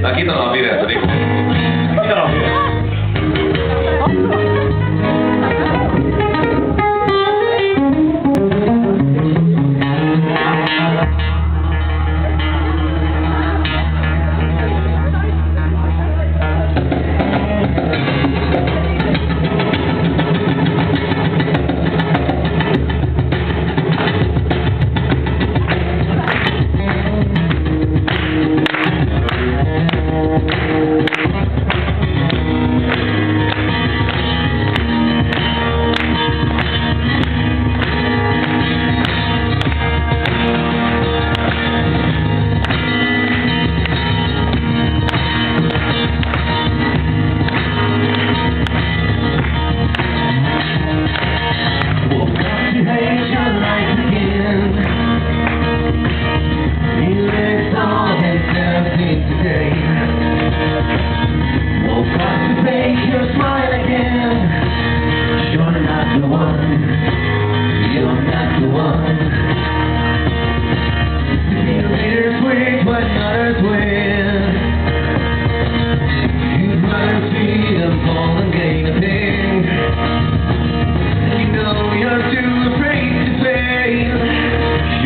La quitan la vida, te digo. Quitan la vida.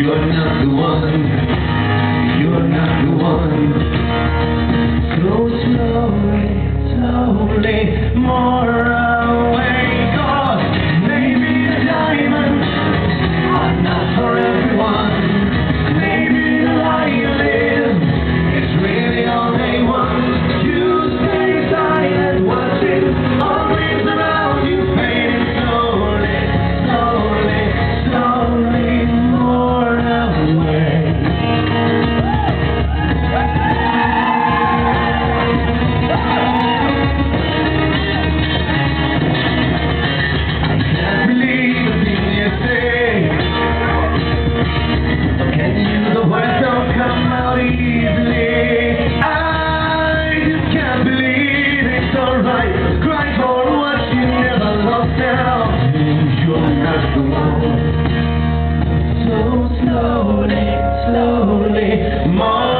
You're not the one. You're not the one. it's alright Cry for what you never now one So slowly, slowly, more